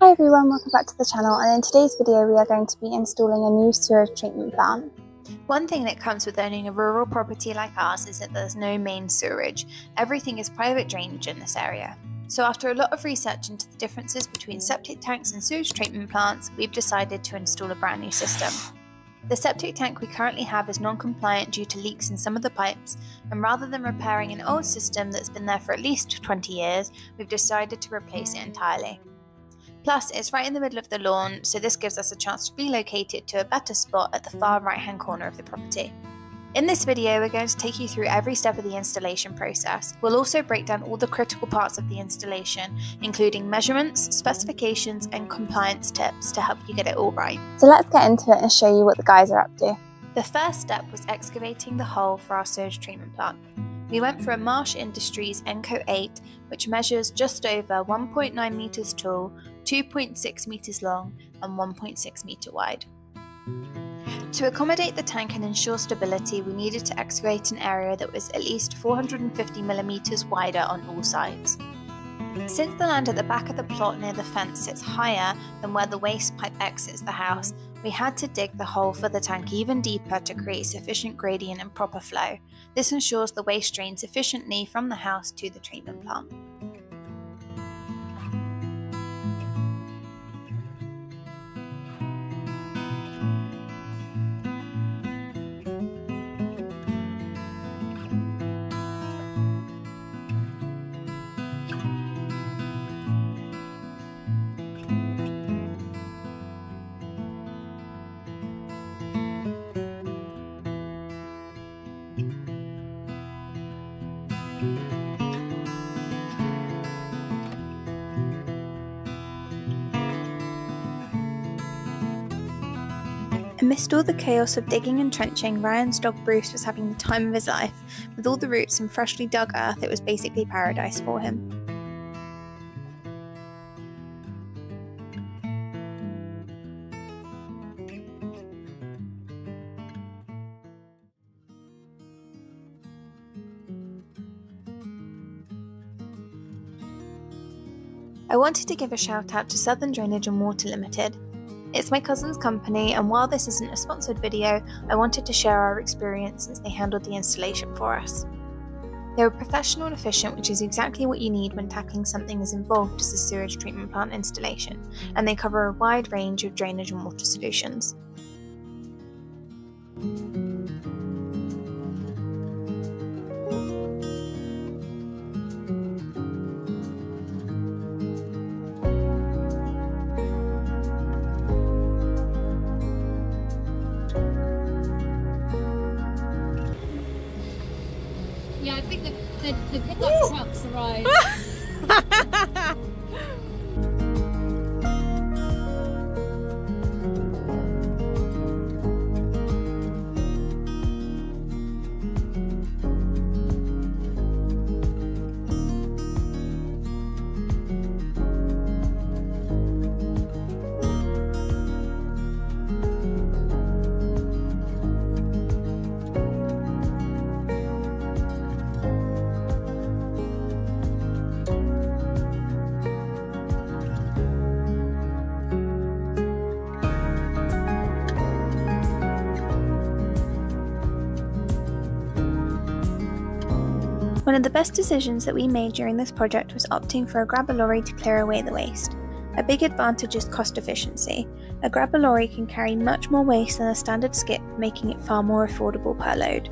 Hi everyone, welcome back to the channel and in today's video we are going to be installing a new sewage treatment plant. One thing that comes with owning a rural property like ours is that there's no main sewerage. Everything is private drainage in this area. So after a lot of research into the differences between septic tanks and sewage treatment plants, we've decided to install a brand new system. The septic tank we currently have is non compliant due to leaks in some of the pipes, and rather than repairing an old system that's been there for at least 20 years, we've decided to replace it entirely. Plus, it's right in the middle of the lawn, so this gives us a chance to relocate it to a better spot at the far right hand corner of the property. In this video, we're going to take you through every step of the installation process. We'll also break down all the critical parts of the installation, including measurements, specifications, and compliance tips to help you get it all right. So let's get into it and show you what the guys are up to. The first step was excavating the hole for our sewage treatment plant. We went for a Marsh Industries Enco 8, which measures just over 1.9 metres tall, 2.6 metres long, and 1.6 metre wide. To accommodate the tank and ensure stability, we needed to excavate an area that was at least 450mm wider on all sides. Since the land at the back of the plot near the fence sits higher than where the waste pipe exits the house, we had to dig the hole for the tank even deeper to create sufficient gradient and proper flow. This ensures the waste drains efficiently from the house to the treatment plant. Amidst all the chaos of digging and trenching, Ryan's dog Bruce was having the time of his life. With all the roots and freshly dug earth, it was basically paradise for him. I wanted to give a shout out to Southern Drainage and Water Limited. It's my cousin's company, and while this isn't a sponsored video, I wanted to share our experience since they handled the installation for us. They were professional and efficient, which is exactly what you need when tackling something as involved as a sewage treatment plant installation, and they cover a wide range of drainage and water solutions. The, the pickup trucks arrived. One of the best decisions that we made during this project was opting for a grabber lorry to clear away the waste. A big advantage is cost efficiency. A grabber lorry can carry much more waste than a standard skip, making it far more affordable per load.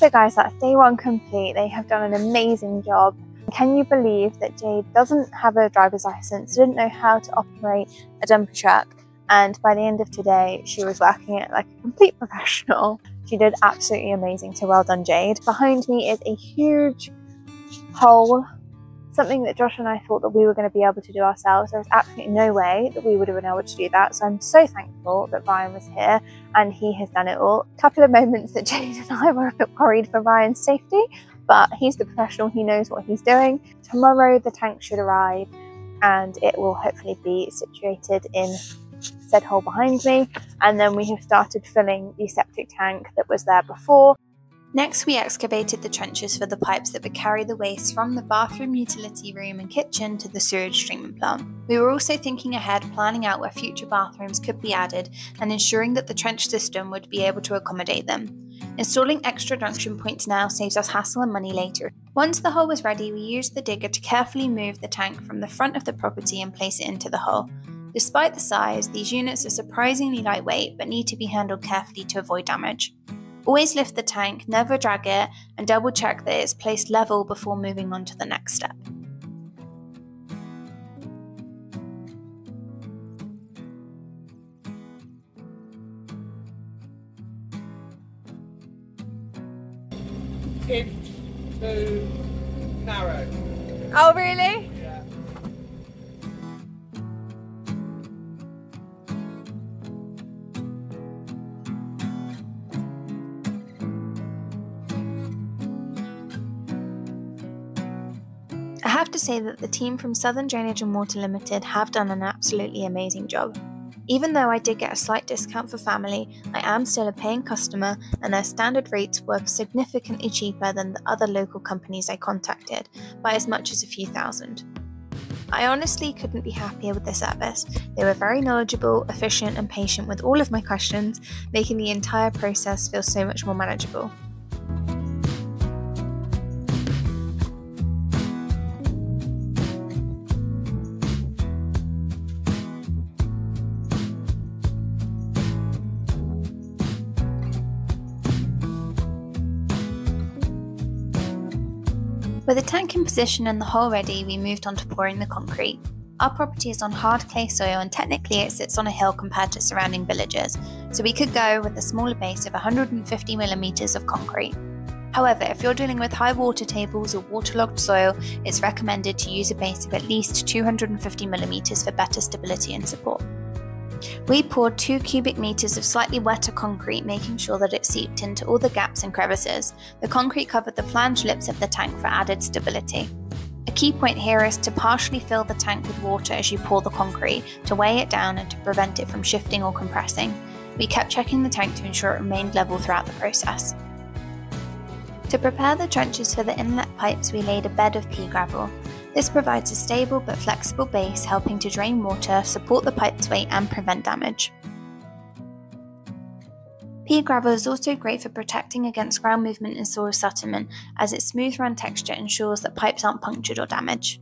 So guys, that's day one complete. They have done an amazing job. Can you believe that Jade doesn't have a driver's license, didn't know how to operate a dumper truck, and by the end of today, she was working it like a complete professional. She did absolutely amazing, so well done, Jade. Behind me is a huge hole, something that Josh and I thought that we were going to be able to do ourselves. There was absolutely no way that we would have been able to do that. So I'm so thankful that Ryan was here and he has done it all. A couple of moments that Jade and I were a bit worried for Ryan's safety, but he's the professional, he knows what he's doing. Tomorrow the tank should arrive and it will hopefully be situated in said hole behind me. And then we have started filling the septic tank that was there before. Next, we excavated the trenches for the pipes that would carry the waste from the bathroom, utility room, and kitchen to the sewage treatment plant. We were also thinking ahead, planning out where future bathrooms could be added and ensuring that the trench system would be able to accommodate them. Installing extra junction points now saves us hassle and money later. Once the hole was ready, we used the digger to carefully move the tank from the front of the property and place it into the hole. Despite the size, these units are surprisingly lightweight but need to be handled carefully to avoid damage. Always lift the tank, never drag it, and double check that it's placed level before moving on to the next step. It's too narrow. Oh, really? Say that the team from Southern Drainage and Water Limited have done an absolutely amazing job. Even though I did get a slight discount for family, I am still a paying customer and their standard rates were significantly cheaper than the other local companies I contacted by as much as a few thousand. I honestly couldn't be happier with their service. They were very knowledgeable, efficient, and patient with all of my questions, making the entire process feel so much more manageable. With the tank in position and the hole ready, we moved on to pouring the concrete. Our property is on hard clay soil and technically it sits on a hill compared to surrounding villages, so we could go with a smaller base of 150 millimeters of concrete. However, if you're dealing with high water tables or waterlogged soil, it's recommended to use a base of at least 250 millimeters for better stability and support. We poured 2 cubic meters of slightly wetter concrete, making sure that it seeped into all the gaps and crevices. The concrete covered the flange lips of the tank for added stability. A key point here is to partially fill the tank with water as you pour the concrete, to weigh it down and to prevent it from shifting or compressing. We kept checking the tank to ensure it remained level throughout the process. To prepare the trenches for the inlet pipes, we laid a bed of pea gravel. This provides a stable but flexible base, helping to drain water, support the pipe's weight, and prevent damage. Pea gravel is also great for protecting against ground movement and soil settlement, as its smooth run texture ensures that pipes aren't punctured or damaged.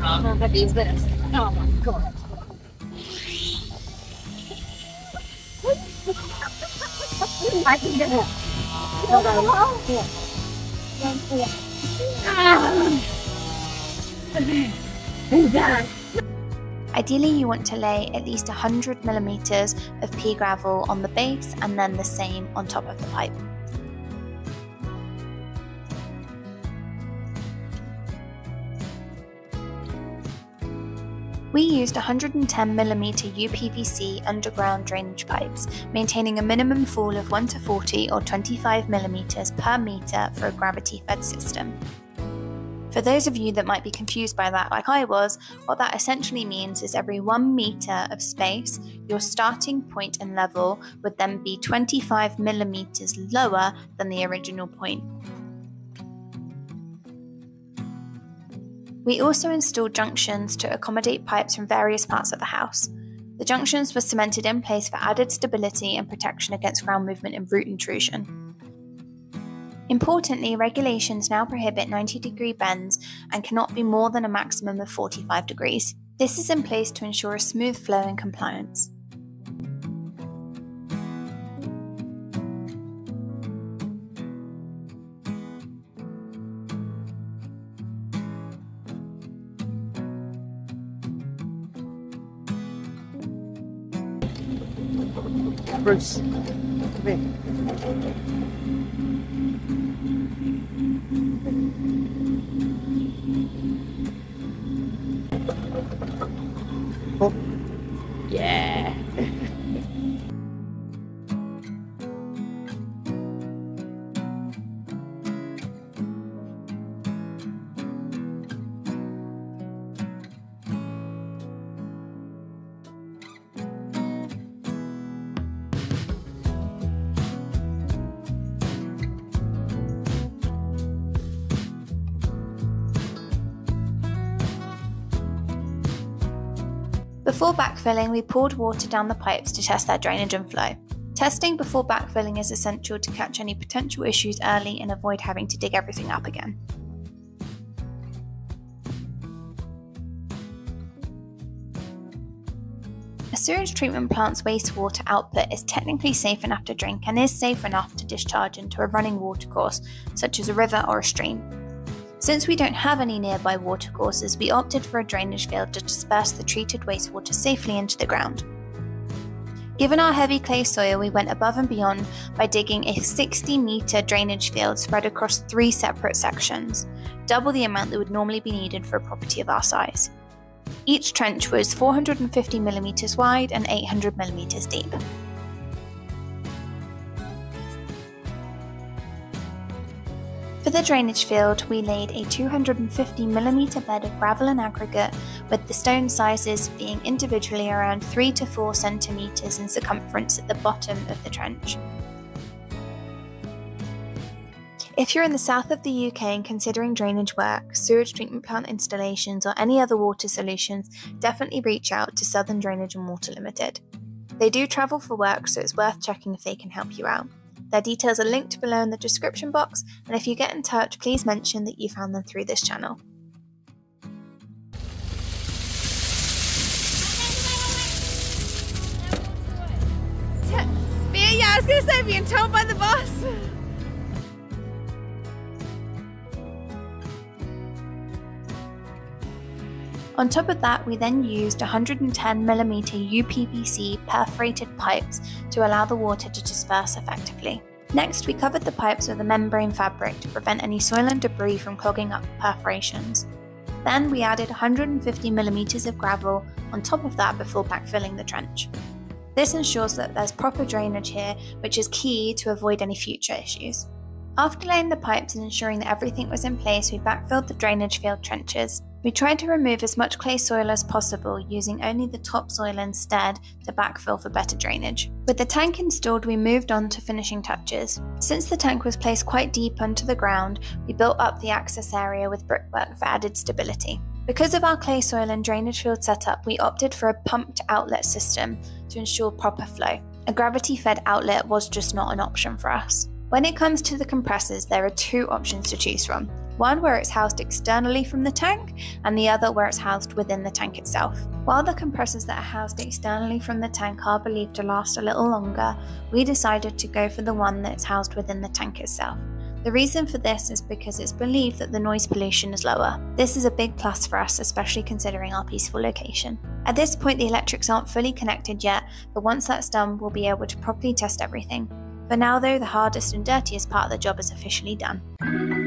How heavy is this? Oh my god. I can get it. Hold on. Here. Ideally, you want to lay at least 100 millimeters of pea gravel on the base and then the same on top of the pipe. We used 110mm UPVC underground drainage pipes, maintaining a minimum fall of 1 to 40 or 25mm per metre for a gravity fed system. For those of you that might be confused by that, like I was, what that essentially means is every 1 metre of space, your starting point and level would then be 25mm lower than the original point. We also installed junctions to accommodate pipes from various parts of the house. The junctions were cemented in place for added stability and protection against ground movement and root intrusion. Importantly, regulations now prohibit 90 degree bends and cannot be more than a maximum of 45 degrees. This is in place to ensure a smooth flow and compliance. Bruce, come here. Before backfilling, we poured water down the pipes to test their drainage and flow. Testing before backfilling is essential to catch any potential issues early and avoid having to dig everything up again. A sewage treatment plant's wastewater output is technically safe enough to drink and is safe enough to discharge into a running watercourse, such as a river or a stream. Since we don't have any nearby watercourses, we opted for a drainage field to disperse the treated wastewater safely into the ground. Given our heavy clay soil, we went above and beyond by digging a 60 metre drainage field spread across three separate sections, double the amount that would normally be needed for a property of our size. Each trench was 450mm wide and 800mm deep. The drainage field, we laid a 250mm bed of gravel and aggregate, with the stone sizes being individually around 3 to 4 centimetres in circumference at the bottom of the trench. If you're in the south of the UK and considering drainage work, sewage treatment plant installations, or any other water solutions, definitely reach out to Southern Drainage and Water Limited. They do travel for work, so it's worth checking if they can help you out. Their details are linked below in the description box, and if you get in touch, please mention that you found them through this channel. Yeah, I was gonna say being told by the boss. On top of that, we then used 110mm UPVC perforated pipes to allow the water to disperse effectively. Next, we covered the pipes with a membrane fabric to prevent any soil and debris from clogging up the perforations. Then we added 150mm of gravel on top of that before backfilling the trench. This ensures that there's proper drainage here, which is key to avoid any future issues. After laying the pipes and ensuring that everything was in place, we backfilled the drainage field trenches. We tried to remove as much clay soil as possible, using only the topsoil instead to backfill for better drainage. With the tank installed, we moved on to finishing touches. Since the tank was placed quite deep under the ground, we built up the access area with brickwork for added stability. Because of our clay soil and drainage field setup, we opted for a pumped outlet system to ensure proper flow. A gravity fed outlet was just not an option for us. When it comes to the compressors, there are two options to choose from one where it's housed externally from the tank, and the other where it's housed within the tank itself. While the compressors that are housed externally from the tank are believed to last a little longer, we decided to go for the one that's housed within the tank itself. The reason for this is because it's believed that the noise pollution is lower. This is a big plus for us, especially considering our peaceful location. At this point, the electrics aren't fully connected yet, but once that's done, we'll be able to properly test everything. For now, though, the hardest and dirtiest part of the job is officially done.